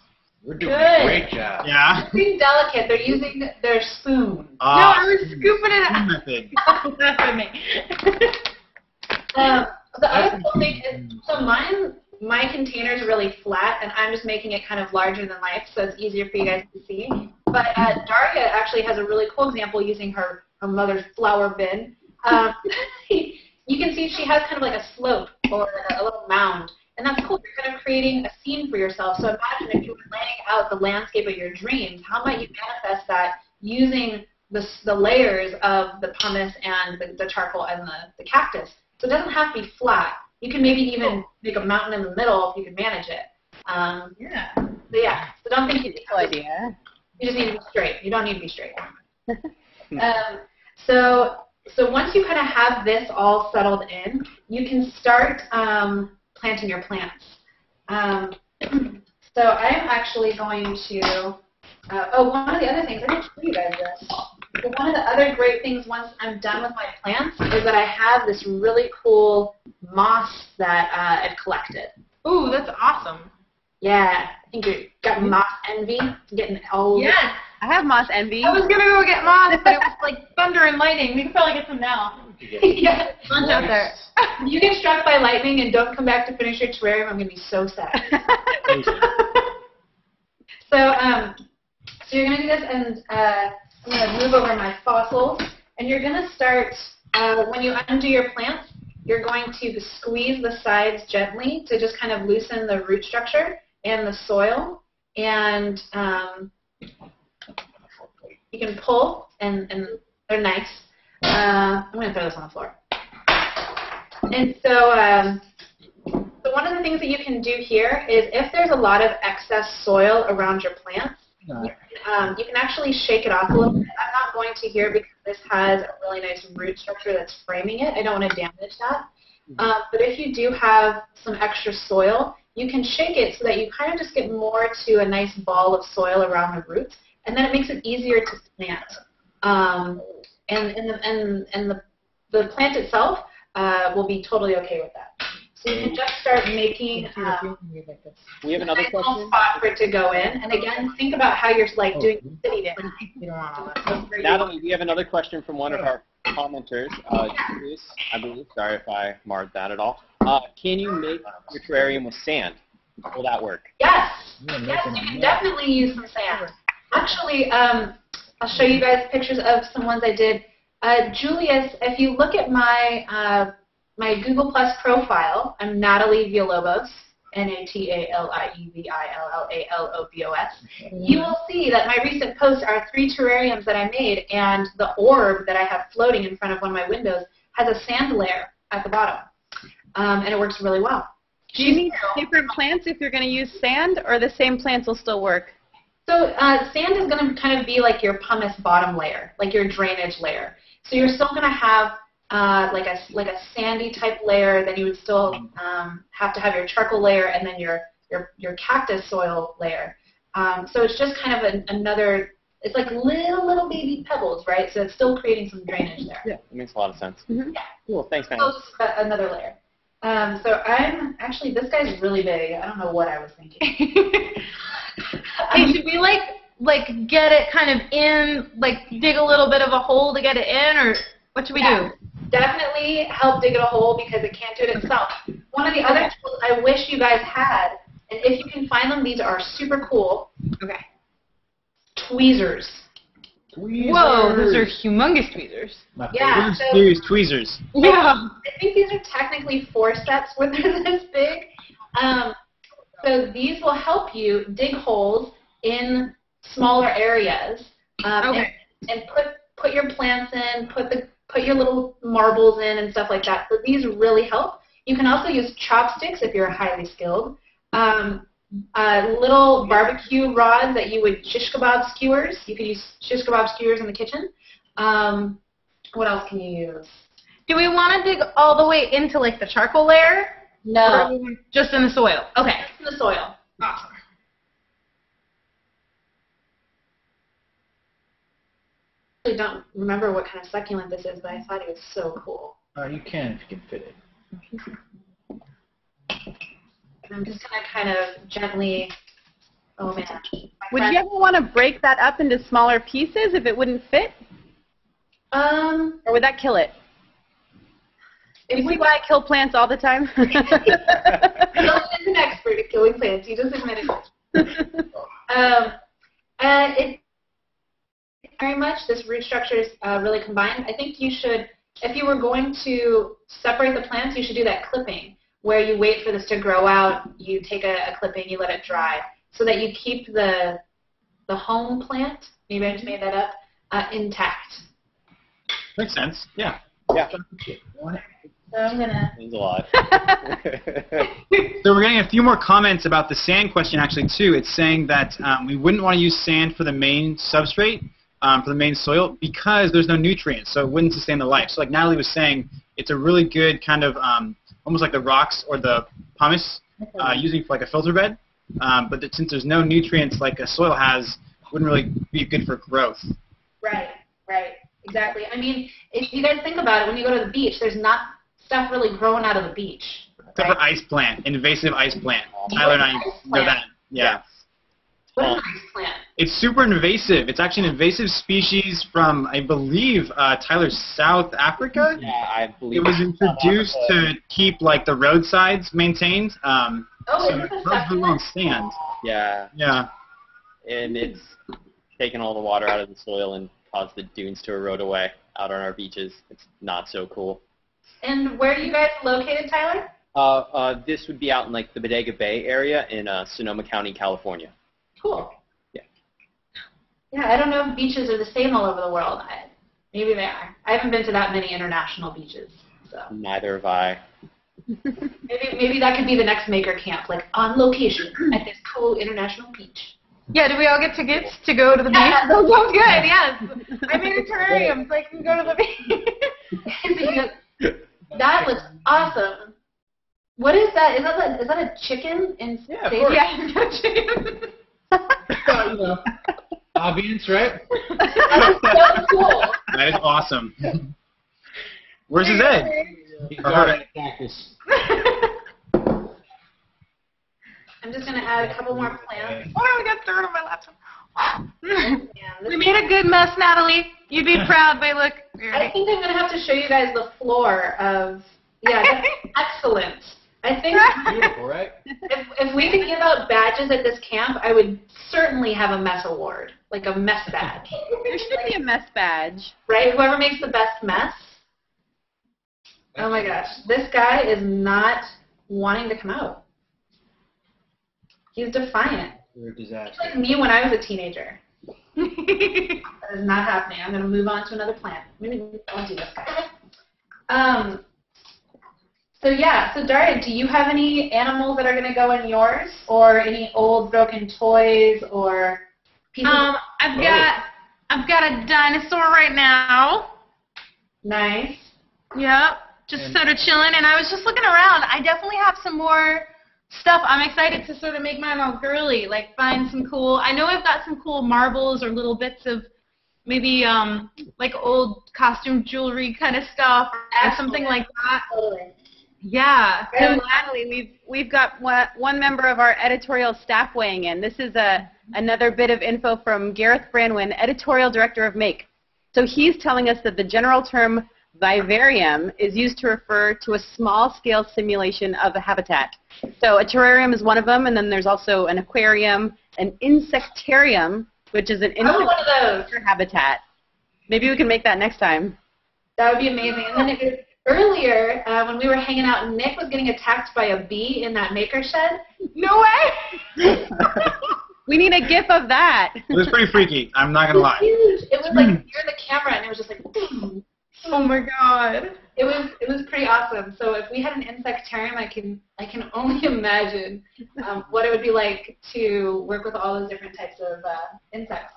We're doing Good. a great job. Yeah. being delicate, they're using their spoon. no, I Uh, was scooping it out. method. [LAUGHS] That's with me. [LAUGHS] Um, the other cool thing is, so mine, my container is really flat, and I'm just making it kind of larger than life, so it's easier for you guys to see. But uh, Daria actually has a really cool example using her, her mother's flower bin. Um, [LAUGHS] you can see she has kind of like a slope or a little mound, and that's cool. You're kind of creating a scene for yourself. So imagine if you were laying out the landscape of your dreams, how might you manifest that using the, the layers of the pumice and the, the charcoal and the, the cactus? So it doesn't have to be flat. You can maybe even make a mountain in the middle if you can manage it. Um, Yeah. so yeah, so don't think you, need Cool idea. you just need to be straight. You don't need to be straight. [LAUGHS] um, so so once you kind of have this all settled in, you can start um, planting your plants. Um, [CLEARS THROAT] so I'm actually going to. Uh, oh, one of the other things I didn't show you guys this. So one of the other great things once I'm done with my plants is that I have this really cool moss that uh, I've collected. Ooh, that's awesome. Yeah, I think you got moss envy, getting old. Yes. I have moss envy. I was gonna go get moss, but it was like thunder and lightning. We can probably get some now. [LAUGHS] yeah. Lunch out there. If [LAUGHS] you get struck by lightning and don't come back to finish your terrarium, I'm gonna be so sad. [LAUGHS] so, um, so you're gonna do this, and uh, I'm gonna move over my fossils, and you're gonna start uh, when you undo your plants. You're going to squeeze the sides gently to just kind of loosen the root structure and the soil, and um, you can pull, and, and they're nice. Uh, I'm gonna throw this on the floor. And so, um, so one of the things that you can do here is if there's a lot of excess soil around your plants, um, you can actually shake it off a little bit. I'm not going to here because this has a really nice root structure that's framing it. I don't want to damage that. Um, but if you do have some extra soil, you can shake it so that you kind of just get more to a nice ball of soil around the roots, and then it makes it easier to plant. Um, and and the, and, and the, the plant itself uh, will be totally okay with that. So you can just start making um, We have another nice little question. spot for it to go in. And again, think about how you're like doing city planning. You don't want all that. Natalie, we have another question from one of our commenters, uh, Julius, I believe. Sorry if I marred that at all. Uh, can you make your terrarium with sand? Will that work? Yes, yes, you can definitely use some sand. Actually, um, I'll show you guys pictures of some ones I did. Uh, Julius, if you look at my uh, my Google Plus profile, I'm Natalie Villalobos, N-A-T-A-L-I-E-V-I-L-L-A-L-O-B-O-S. You will see that my recent posts are three terrariums that I made, and the orb that I have floating in front of one of my windows has a sand layer at the bottom, um, and it works really well. Do you need different plants if you're going to use sand, or the same plants will still work? So uh, sand is going to kind of be like your pumice bottom layer, like your drainage layer. So you're still going to have uh, like a like a sandy type layer. Then you would still um, have to have your charcoal layer, and then your your your cactus soil layer. Um, so it's just kind of an, another. It's like little little baby pebbles, right? So it's still creating some drainage there. Yeah, that makes a lot of sense. Mhm. Yeah. Cool. Thanks, man. So it's just another layer. Um, so I'm actually this guy's really big. I don't know what I was thinking. [LAUGHS] hey, should we like like get it kind of in, like dig a little bit of a hole to get it in, or what should we Yeah. do? definitely help dig it a hole because it can't do it itself. One of the other tools I wish you guys had, and if you can find them, these are super cool. Okay. Tweezers. Whoa, those are humongous tweezers. My Yeah. Tweezers, So tweezers, tweezers. Yeah. I think these are technically forceps when they're [LAUGHS] this big. Um, so these will help you dig holes in smaller areas um, Okay. and, and put put your plants in, put the put your little marbles in and stuff like that. So these really help. You can also use chopsticks if you're highly skilled. Um, uh, little barbecue rods that you would shish kebab skewers. You can use shish kebab skewers in the kitchen. Um, what else can you use? Do we want to dig all the way into like the charcoal layer, No. just in the soil? Okay. Just in the soil. Awesome. I don't remember what kind of succulent this is, but I thought it was so cool. Uh, you can if you can fit it. I'm just gonna kind of gently. Oh man. My Would you ever want to break that up into smaller pieces if it wouldn't fit? Um, Or would that kill it? If You we see why I kill plants all the time? [LAUGHS] Dylan is an expert at killing plants. He just admitted it. Um, uh, it very much this root structure is uh, really combined. I think you should, if you were going to separate the plants, you should do that clipping, where you wait for this to grow out. You take a, a clipping, you let it dry, so that you keep the the home plant. Maybe I just made that up. Uh, intact. Makes sense. Yeah. Yeah, So I'm gonna. means a lot. [LAUGHS] So we're getting a few more comments about the sand question actually too. It's saying that um, we wouldn't want to use sand for the main substrate, um, for the main soil, because there's no nutrients, so it wouldn't sustain the life. So like Natalie was saying, it's a really good kind of um, almost like the rocks or the pumice uh, using for like a filter bed. Um, but that since there's no nutrients like a soil has, wouldn't really be good for growth. Right, right, exactly. I mean, if you guys think about it, when you go to the beach, there's not stuff really growing out of the beach. Except for ice plant, invasive ice plant. Tyler and I know that. Yeah. What is an ice plant? It's super invasive. It's actually an invasive species from, I believe, uh, Tyler, South Africa. yeah, I believe It was introduced to keep like the roadsides maintained. Um, Oh, so is it it a grows really well sand. Yeah, Yeah. and it's taken all the water out of the soil and caused the dunes to erode away out on our beaches. It's not so cool. And where are you guys located, Tyler? Uh, uh, this would be out in like the Bodega Bay area in uh, Sonoma County, California. Cool. Yeah. Yeah, I don't know if beaches are the same all over the world. I, maybe they are. I haven't been to that many international beaches, so Neither have I. [LAUGHS] maybe maybe that could be the next maker camp, like on location at this cool international beach. Yeah, do we all get tickets to go to the beach? Yeah. [LAUGHS] That sounds good, yes. I made a terrarium so I can go to the beach. [LAUGHS] that looks awesome. What is that? Is that a, is that a chicken in Yeah, of space? course. yeah, you know, [LAUGHS] obvious, right? [LAUGHS] That is so cool. That is awesome. [LAUGHS] Where's his head? He's Uh-huh. got a cactus. I'm just gonna add a couple more plants. Oh, I got dirt on my laptop. Mm. Yeah, we made a good mess, Natalie. You'd be [LAUGHS] proud, but look. I think I'm gonna have to show you guys the floor of. Yeah, that's [LAUGHS] excellent. I think Beautiful, right? if, if we could give out badges at this camp, I would certainly have a mess award, like a mess badge, there should be a mess badge. right? Whoever makes the best mess. Oh my gosh, this guy is not wanting to come out. He's defiant. You're a It's disaster. like me when I was a teenager. [LAUGHS] That is not happening. I'm going to move on to another plant. Maybe I'll do this guy. Um, so yeah, so Daria, do you have any animals that are going to go in yours, or any old broken toys, or Pieces Um, I've got I've got a dinosaur right now. nice. Yep. Just And- sort of chilling, and I was just looking around. I definitely have some more stuff. I'm excited to sort of make mine all girly, like find some cool. I know I've got some cool marbles or little bits of maybe um like old costume jewelry kind of stuff or something like that. Totally. Yeah. So Natalie, we've we've got one, one member of our editorial staff weighing in. This is a another bit of info from Gareth Branwyn, editorial director of Make. So he's telling us that the general term vivarium is used to refer to a small-scale simulation of a habitat. So a terrarium is one of them, and then there's also an aquarium, an insectarium, which is an I want one of insect those. habitat. Maybe we can make that next time. That would be amazing. And then it, earlier, uh, when we were hanging out, Nick was getting attacked by a bee in that maker shed. No way. [LAUGHS] We need a gif of that. It was pretty freaky. I'm not gonna It was lie. huge. It was like near the camera, and it was just like. Boom. [LAUGHS] oh my god. It was it was pretty awesome. So if we had an insectarium, I can I can [LAUGHS] only imagine um, what it would be like to work with all those different types of uh, insects.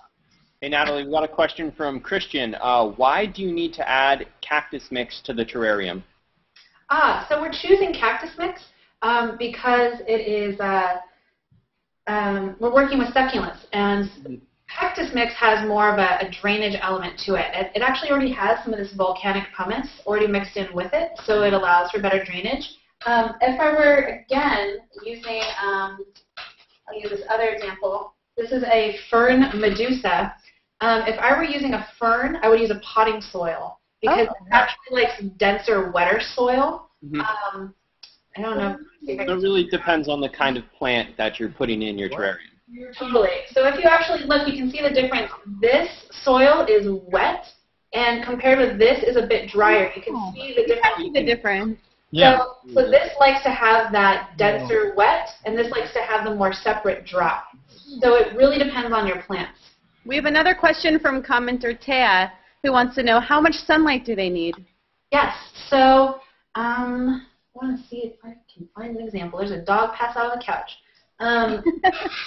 Hey Natalie, we got a question from Christian. Uh, why do you need to add cactus mix to the terrarium? Ah, so we're choosing cactus mix um, because it is uh, um, we're working with succulents, and cactus mix has more of a, a drainage element to it. it. It actually already has some of this volcanic pumice already mixed in with it, so it allows for better drainage. Um, if I were again using, um, I'll use this other example. This is a fern medusa. Um, if I were using a fern, I would use a potting soil because Oh. it actually likes denser, wetter soil. Mhm. Um, I don't know. if I it really depends on the kind of plant that you're putting in your terrarium. Totally. So if you actually look, you can see the difference. This soil is wet, and compared with this is a bit drier. You can Oh. see the See difference. the difference. Yeah. So, so this likes to have that denser wet, and this likes to have the more separate dry. So it really depends on your plants. We have another question from commenter Tea who wants to know how much sunlight do they need? Yes. So um, I want to see if I can find an example. There's a dog pass out of the couch. Um,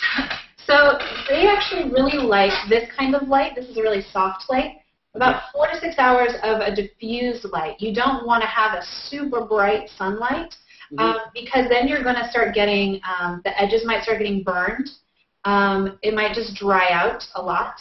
[LAUGHS] so they actually really like this kind of light. This is a really soft light. About four to six hours of a diffused light. You don't want to have a super bright sunlight um, because then you're going to start getting, um, the edges might start getting burned. Um, it might just dry out a lot.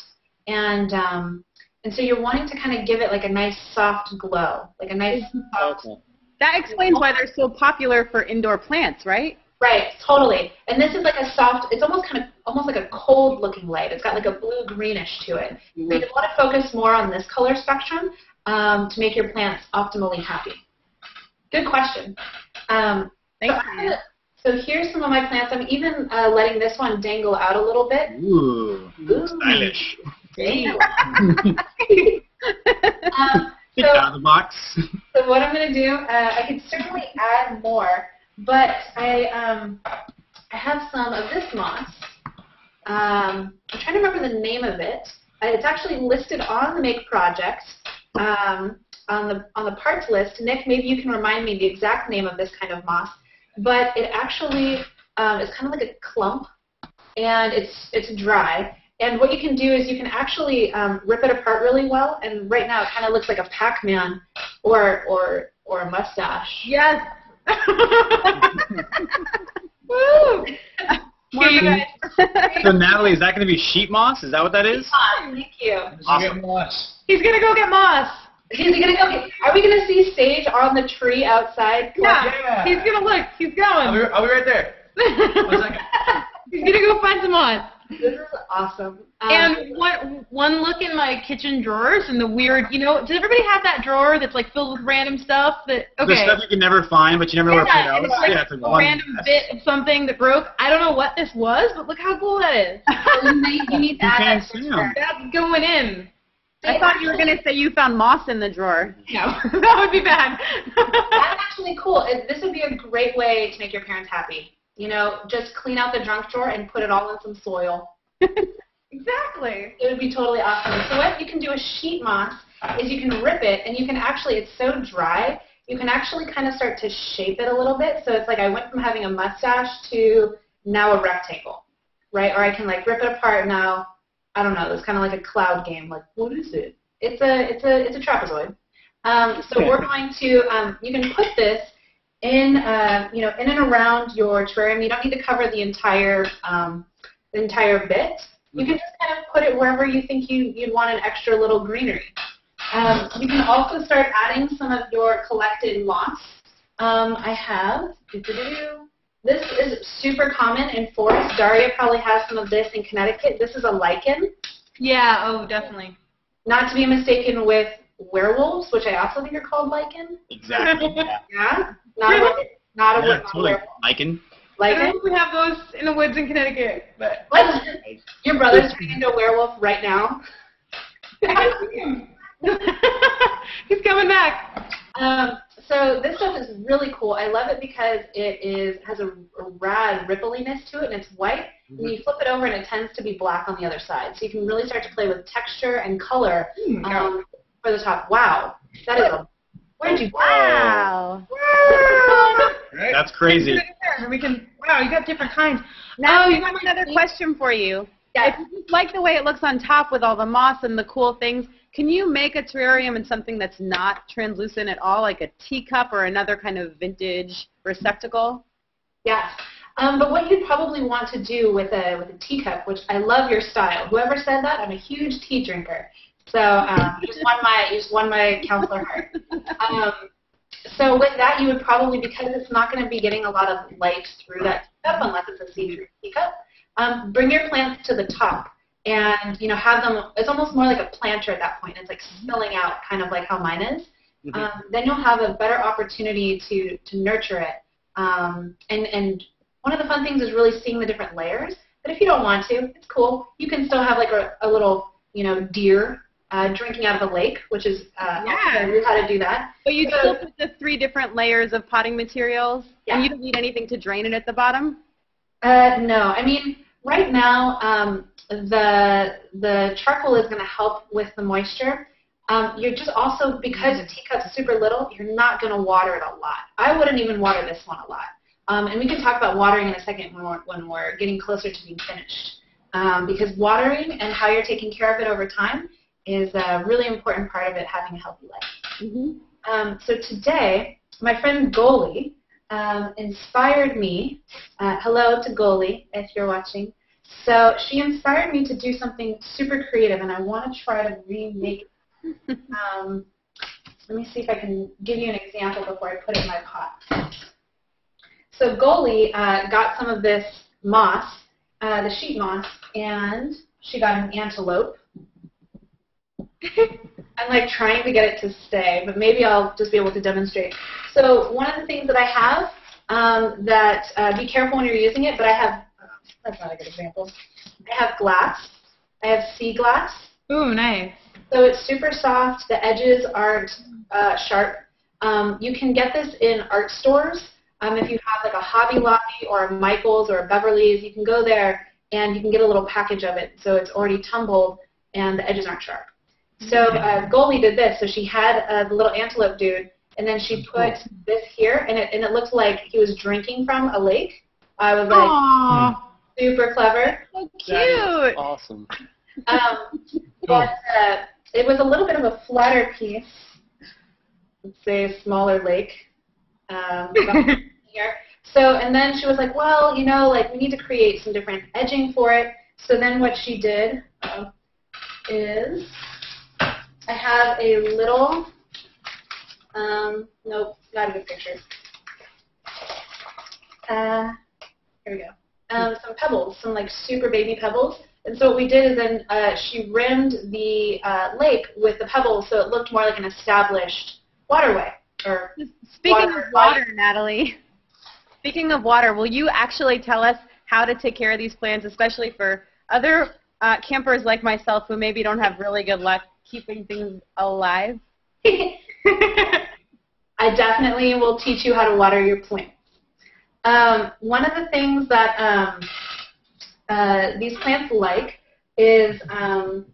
And, um, and so you're wanting to kind of give it like a nice soft glow, like a nice soft Okay. That explains why they're so popular for indoor plants, right? Right, totally. And this is like a soft, it's almost kind of, almost like a cold looking light. It's got like a blue greenish to it. So you want to focus more on this color spectrum um, to make your plants optimally happy. Good question. Um, Thanks. so, I'm so here's some of my plants. I'm even uh, letting this one dangle out a little bit. Ooh. Ooh. Stylish. Dangle. [LAUGHS] um, so, out of the box. [LAUGHS] So what I'm going to do, uh, I could certainly add more, but I um, I have some of this moss. Um, I'm trying to remember the name of it. Uh, it's actually listed on the Make project um, on the on the parts list. Nick, maybe you can remind me the exact name of this kind of moss. But it actually um, is kind of like a clump, and it's it's dry. And what you can do is you can actually um, rip it apart really well. And right now it kind of looks like a Pac-Man or or or a mustache. Yes. Woo! More Here you movies. [LAUGHS] so Natalie, is that going to be sheet moss? Is that what that is? Thank you. Awesome. Moss. He's gonna go get moss. Is he gonna go? Get, are we gonna see Sage on the tree outside? Yeah. Yeah. He's gonna look. He's I'll be, going. I'll be right there. [LAUGHS] One second. He's gonna go find some moss. This is awesome. Um, And one one look in my kitchen drawers and the weird, you know, does everybody have that drawer that's like filled with random stuff that The okay. stuff you can never find, but you never know where to put Yeah, and it it's like yeah, it's like a one random mess. bit of something that broke. I don't know what this was, but look how cool that is. [LAUGHS] you need, you need to You can't see your- That's going in. I thought you were going to say you found moss in the drawer. No, [LAUGHS] that would be bad. That's actually cool. This would be a great way to make your parents happy. You know, just clean out the junk drawer and put it all in some soil. [LAUGHS] exactly. It would be totally awesome. So what you can do with sheet moss is you can rip it and you can actually, it's so dry, you can actually kind of start to shape it a little bit. So it's like I went from having a mustache to now a rectangle, right? Or I can like rip it apart now I don't know. It's kind of like a cloud game. Like, what is it? It's a it's a it's a trapezoid. Um, so Okay. we're going to um, you can put this in uh, you know in and around your terrarium. You don't need to cover the entire um, the entire bit. You can just kind of put it wherever you think you you'd want an extra little greenery. Um, you can also start adding some of your collected moss. Um, I have. This is super common in forests. Daria probably has some of this in Connecticut. This is a lichen, Yeah, oh, definitely. not to be mistaken with werewolves, which I also think are called lichen. Exactly. Yeah. [LAUGHS] Yeah, not a were- not a Yeah, were- totally. Lichen. I don't know we have those in the woods in Connecticut, but What? Your brother's turning into a werewolf right now. [LAUGHS] [LAUGHS] he's coming back. Um, so this stuff is really cool. I love it because it is has a, a rad rippliness to it, and it's white. And you flip it over, and it tends to be black on the other side. So you can really start to play with texture and color um, for the top. Wow, that is a. Where'd you? Wow. [LAUGHS] Right? That's crazy. We can. Wow, you got different kinds. Now Oh, we you have another question for you. Yes. If you like the way it looks on top with all the moss and the cool things, can you make a terrarium in something that's not translucent at all, like a teacup or another kind of vintage receptacle? Yes. Um, but what you'd probably want to do with a with a teacup, which I love your style. Whoever said that, I'm a huge tea drinker. So um, you just won my you just won my counselor heart. Um, so with that, you would probably because it's not going to be getting a lot of light through that teacup unless it's a see-through teacup. Um, bring your plants to the top and you know have them. It's almost more like a planter at that point. It's like spilling out, kind of like how mine is. Mhm. Um, then you'll have a better opportunity to to nurture it. Um, and and one of the fun things is really seeing the different layers. But if you don't want to, it's cool. You can still have like a, a little, you know, deer uh, drinking out of a lake, which is uh, Yeah. I knew how to do that. But you So- still put the three different layers of potting materials, Yeah. and you don't need anything to drain it at the bottom? Uh, no, I mean right now um, the the charcoal is going to help with the moisture. Um, you're just also because the teacup's super little, you're not going to water it a lot. I wouldn't even water this one a lot. Um, and we can talk about watering in a second when we're, when we're getting closer to being finished. Um, because watering and how you're taking care of it over time is a really important part of it having a healthy life. Mm-hmm. Um, so today, my friend Goalie um, inspired me. Uh, hello to Goalie, if you're watching. So she inspired me to do something super creative, and I want to try to remake it. [LAUGHS] Um, let me see if I can give you an example before I put it in my pot. So Goalie uh, got some of this moss, uh, the sheet moss, and she got an antelope. [LAUGHS] I'm like trying to get it to stay, but maybe I'll just be able to demonstrate. So one of the things that I have um, that uh, be careful when you're using it, but I have that's not a good example. I have glass. I have sea glass. Ooh, nice. So it's super soft. The edges aren't uh, sharp. Um, you can get this in art stores. Um, if you have like a Hobby Lobby or a Michaels or a Beverly's, you can go there and you can get a little package of it. So it's already tumbled and the edges aren't sharp. So uh, Goalie did this. So she had uh, the little antelope dude, and then she put this here, and it and it looked like he was drinking from a lake. I was like Aww. super clever. So That is cute. awesome. Um, [LAUGHS] but uh, it was a little bit of a flatter piece. Let's say a smaller lake. Um, [LAUGHS] here. So, and then she was like, well, you know, like we need to create some different edging for it. So then what she did uh, is I have a little, um, nope, not a good picture. Uh, here we go. Um, some pebbles, some like super baby pebbles. And so what we did is then uh, she rimmed the uh, lake with the pebbles so it looked more like an established waterway. Or Speaking Water, of water, Natalie, speaking of water, will you actually tell us how to take care of these plants, especially for other uh, campers like myself who maybe don't have really good luck keeping things alive? [LAUGHS] I definitely will teach you how to water your plants. Um, one of the things that um, uh, these plants like is um,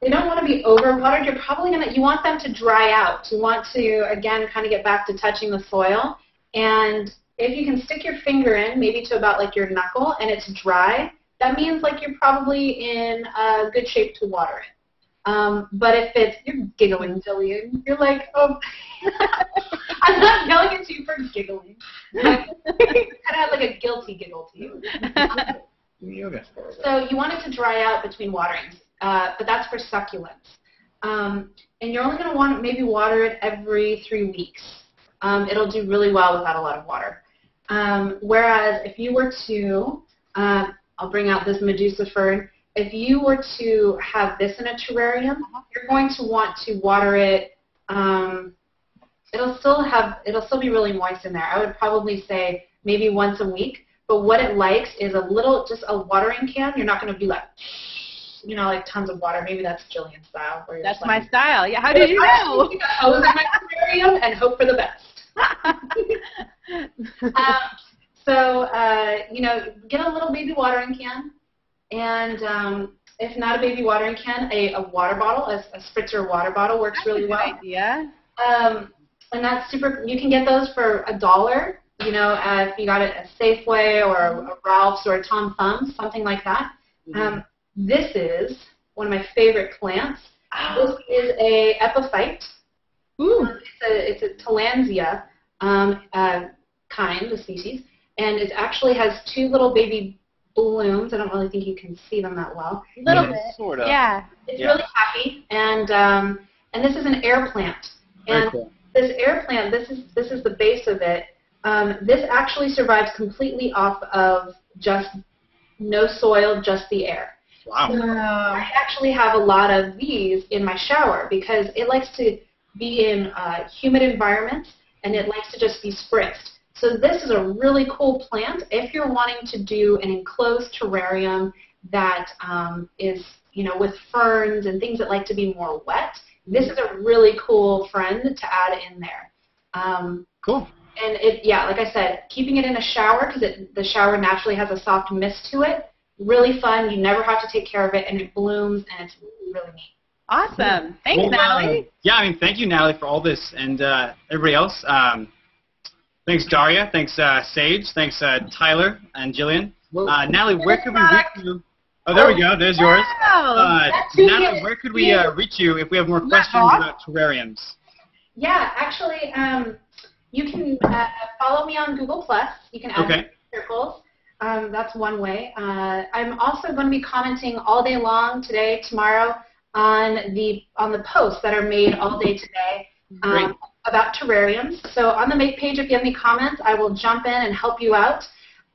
they don't want to be overwatered. You're probably gonna you want them to dry out. You want to again kind of get back to touching the soil. And if you can stick your finger in, maybe to about like your knuckle, and it's dry, that means like you're probably in uh, good shape to water it. Um, but if it's you're giggling, Jillian, you're like, oh, [LAUGHS] I'm not yelling at you for giggling. I kind of have like a guilty giggle to you. Yoga. So you want it to dry out between waterings, uh, but that's for succulents. Um, and you're only going to want to maybe water it every three weeks. Um, it'll do really well without a lot of water. Um, whereas if you were to, uh, I'll bring out this Medusa fern. If you were to have this in a terrarium, you're going to want to water it. Um, it'll still have, it'll still be really moist in there. I would probably say maybe once a week. But what it likes is a little, just a watering can. You're not going to be like, [SNIFFS] you know, like tons of water. Maybe that's Jillian's style. That's my style. Yeah. How did you I know? a hose in my terrarium and hope for the best. [LAUGHS] um, so, uh, you know, get a little baby watering can, and um, if not a baby watering can, a, a water bottle, a, a spritzer water bottle works That's really well. idea. Um, and that's super. You can get those for a dollar. You know, uh, if you got it at Safeway or a, a Ralph's or a Tom Thumbs, something like that. Um, this is one of my favorite plants. This is a epiphyte. Ooh. It's a, it's a Tillandsia um, uh, kind, the species, and it actually has two little baby blooms. I don't really think you can see them that well. A little Yeah, bit. Sort of. Yeah. It's Yeah. really happy, and um, and this is an air plant. Very And cool. this air plant, this is this is the base of it. Um, this actually survives completely off of just no soil, just the air. Wow. I actually have a lot of these in my shower because it likes to be in uh, humid environments and it likes to just be spritzed. So this is a really cool plant if you're wanting to do an enclosed terrarium that um, is, you know, with ferns and things that like to be more wet. This is a really cool friend to add in there. Um, Cool. and it, yeah, like I said, keeping it in a shower because the shower naturally has a soft mist to it. Really fun. You never have to take care of it, and it blooms, and it's really neat. Awesome. Thanks, Well, uh, Natalie. yeah, I mean, thank you, Natalie, for all this, and uh, everybody else. Um, thanks, Daria. Thanks, uh, Sage. Thanks, uh, Tyler and Jillian. Uh, Natalie, where could we reach you? Oh, there we go. There's yours. Uh, Natalie, where could we uh, reach you if we have more questions about terrariums? Yeah, actually, um, you can uh, follow me on Google Plus. You can add Okay. circles. Um, that's one way. Uh, I'm also going to be commenting all day long today, tomorrow, on the on the posts that are made all day today Great. About terrariums. So on the make page, if you have any comments, I will jump in and help you out.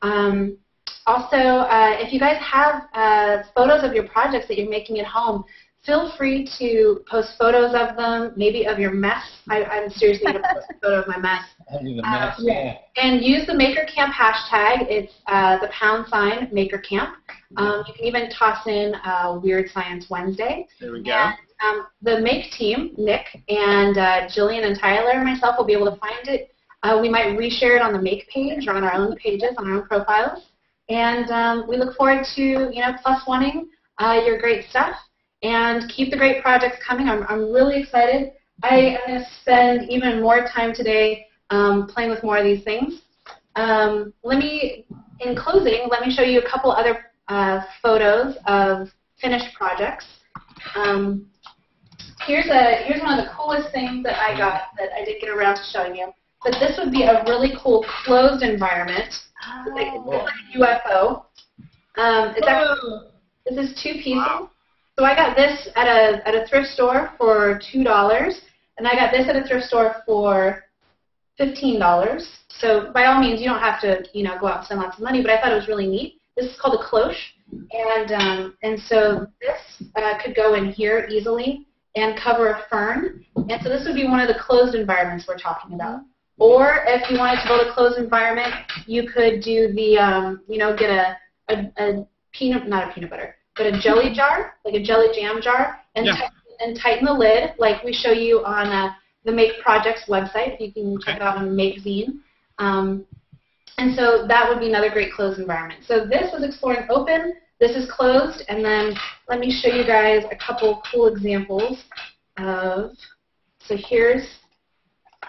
Um, also, uh, if you guys have uh, photos of your projects that you're making at home, feel free to post photos of them, maybe of your mess. I, I'm seriously going to post a photo of my mess. I need a Uh, mess. yeah. And use the Maker Camp hashtag. It's uh, the pound sign Maker Camp. Um, you can even toss in uh, Weird Science Wednesday. There we go. And um, the Make team, Nick and uh, Jillian and Tyler and myself will be able to find it. Uh, we might reshare it on the Make page or on our own pages, on our own profiles. And um, we look forward to you know plus wanting uh, your great stuff and keep the great projects coming. I'm, I'm really excited. I am going to spend even more time today um, playing with more of these things. Um, let me, in closing, let me show you a couple other uh, photos of finished projects. Um, here's a here's one of the coolest things that I got that I didn't get around to showing you. But this would be a really cool closed environment. Like, it's like a UFO. Um, it's actually, this is two pieces. Wow. So I got this at a at a thrift store for two dollars, and I got this at a thrift store for fifteen dollars. So by all means, you don't have to you know go out and spend lots of money, but I thought it was really neat. This is called a cloche, and um, and so this uh, could go in here easily and cover a fern. And so this would be one of the closed environments we're talking about. Or if you wanted to build a closed environment, you could do the um, you know get a, a, a peanut not a peanut butter but a jelly [LAUGHS] jar like a jelly jam jar and Yeah. tighten, and tighten the lid like we show you on uh, the Make Projects website. You can check it out on Make Zine. Um, and so that would be another great closed environment. So this was exploring open. This is closed, and then let me show you guys a couple cool examples of. So here's.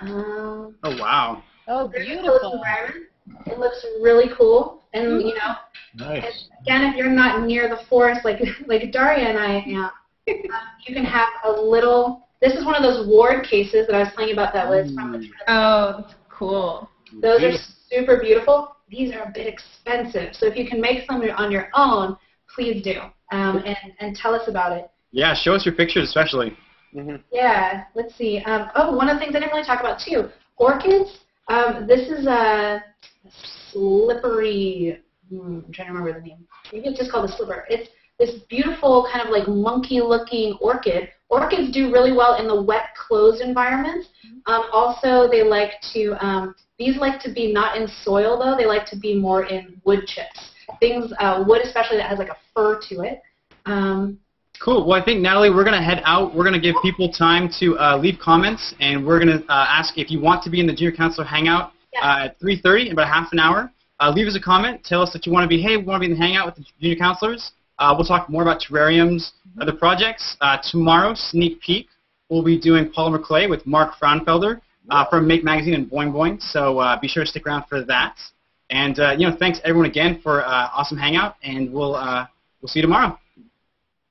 Um, Oh, wow. Oh, here's beautiful. It looks really cool. And you know, Nice. again, if you're not near the forest like [LAUGHS] like Daria and I am, [LAUGHS] um, you can have a little. This is one of those ward cases that I was telling you about that was from the Oh, that's cool. Those are super beautiful. These are a bit expensive. So if you can make some on your own, please do. Um, and, and tell us about it. Yeah, show us your pictures, especially. hmm Yeah, let's see. Um, oh, one of the things I didn't really talk about too. Orchids. Um, this is a slippery. Hmm, I'm trying to remember the name. Maybe it's just called a slipper. It's this beautiful kind of like monkey-looking orchid. Orchids do really well in the wet, closed environments. Um, also, they like to. Um, these like to be not in soil though. They like to be more in wood chips. Things, uh, wood especially that has like a fur to it. Um, Cool. Well, I think Natalie, we're gonna head out. We're gonna give people time to uh, leave comments, and we're gonna uh, ask if you want to be in the junior counselor hangout Yeah. uh, at 3:30 in about half an hour. Uh, leave us a comment. Tell us that you want to be. Hey, we want to be in the hangout with the junior counselors. Uh, we'll talk more about terrariums, other projects. Uh, tomorrow, sneak peek, we'll be doing polymer clay with Mark Frauenfelder uh, from Make Magazine and Boing Boing. So uh, be sure to stick around for that. And uh, you know, thanks everyone again for uh, awesome hangout, and we'll uh, we'll see you tomorrow.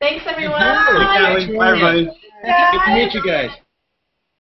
thanks everyone. Thanks, Natalie. Bye, everybody. Good to meet you guys.